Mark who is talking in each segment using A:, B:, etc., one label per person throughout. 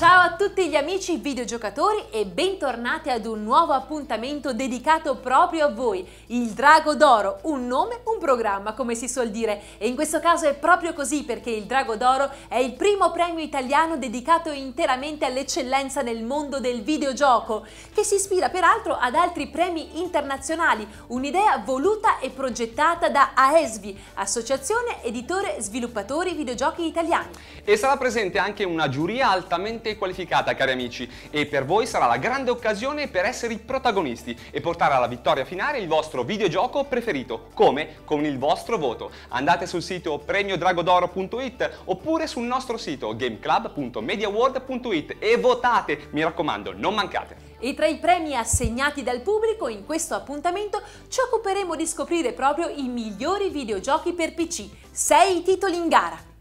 A: a tutti gli amici videogiocatori e bentornati ad un nuovo appuntamento dedicato proprio a voi, il Drago d'Oro, un nome, un programma come si suol dire e in questo caso è proprio così perché il Drago d'Oro è il primo premio italiano dedicato interamente all'eccellenza nel mondo del videogioco che si ispira peraltro ad altri premi internazionali, un'idea voluta e progettata da AESVI, Associazione Editore Sviluppatori Videogiochi Italiani.
B: E sarà presente anche una giuria altamente qualificata, cari amici, e per voi sarà la grande occasione per essere i protagonisti e portare alla vittoria finale il vostro videogioco preferito. Come? Con il vostro voto. Andate sul sito premiodragodoro.it oppure sul nostro sito gameclub.mediaworld.it e votate, mi raccomando, non mancate.
A: E tra i premi assegnati dal pubblico in questo appuntamento ci occuperemo di scoprire proprio i migliori videogiochi per PC, 6 titoli in gara.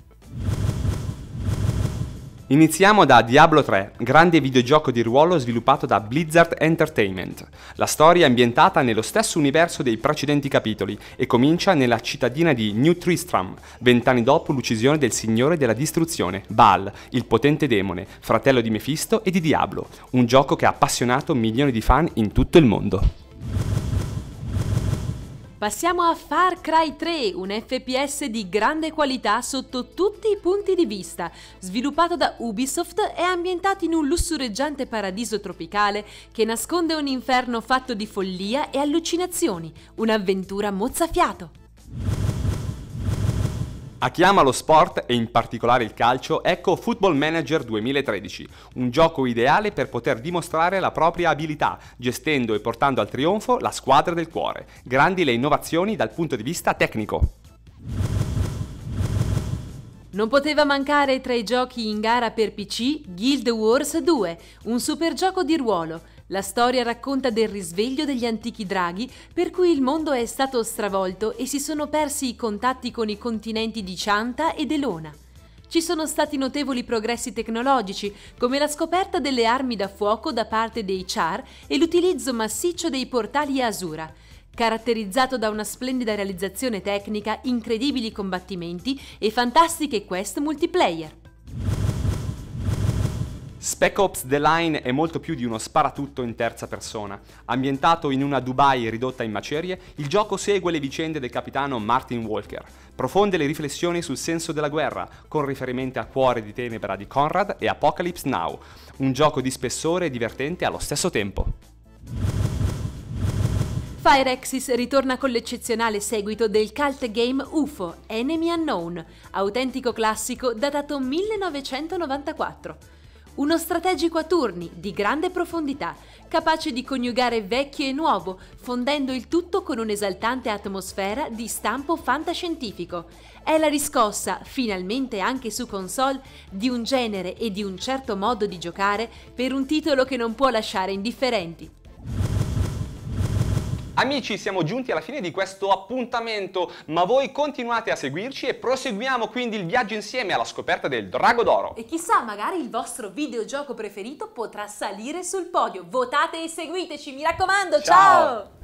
B: Iniziamo da Diablo 3, grande videogioco di ruolo sviluppato da Blizzard Entertainment. La storia è ambientata nello stesso universo dei precedenti capitoli e comincia nella cittadina di New Tristram, vent'anni dopo l'uccisione del Signore della Distruzione, Baal, il potente demone, fratello di Mephisto e di Diablo, un gioco che ha appassionato milioni di fan in tutto il mondo.
A: Passiamo a Far Cry 3, un FPS di grande qualità sotto tutti i punti di vista, sviluppato da Ubisoft e ambientato in un lussureggiante paradiso tropicale che nasconde un inferno fatto di follia e allucinazioni, un'avventura mozzafiato.
B: A chi ama lo sport e in particolare il calcio, ecco Football Manager 2013, un gioco ideale per poter dimostrare la propria abilità, gestendo e portando al trionfo la squadra del cuore. Grandi le innovazioni dal punto di vista tecnico.
A: Non poteva mancare tra i giochi in gara per PC Guild Wars 2, un super gioco di ruolo la storia racconta del risveglio degli antichi draghi, per cui il mondo è stato stravolto e si sono persi i contatti con i continenti di Cianta ed Elona. Ci sono stati notevoli progressi tecnologici, come la scoperta delle armi da fuoco da parte dei Char e l'utilizzo massiccio dei portali Asura, caratterizzato da una splendida realizzazione tecnica, incredibili combattimenti e fantastiche quest multiplayer.
B: Spec Ops The Line è molto più di uno sparatutto in terza persona. Ambientato in una Dubai ridotta in macerie, il gioco segue le vicende del capitano Martin Walker. Profonde le riflessioni sul senso della guerra, con riferimento a Cuore di Tenebra di Conrad e Apocalypse Now. Un gioco di spessore e divertente allo stesso tempo.
A: Firexis ritorna con l'eccezionale seguito del cult game UFO, Enemy Unknown, autentico classico datato 1994. Uno strategico a turni, di grande profondità, capace di coniugare vecchio e nuovo, fondendo il tutto con un'esaltante atmosfera di stampo fantascientifico. È la riscossa, finalmente anche su console, di un genere e di un certo modo di giocare per un titolo che non può lasciare indifferenti.
B: Amici, siamo giunti alla fine di questo appuntamento, ma voi continuate a seguirci e proseguiamo quindi il viaggio insieme alla scoperta del Drago d'Oro.
A: E chissà, magari il vostro videogioco preferito potrà salire sul podio. Votate e seguiteci, mi raccomando, ciao! ciao!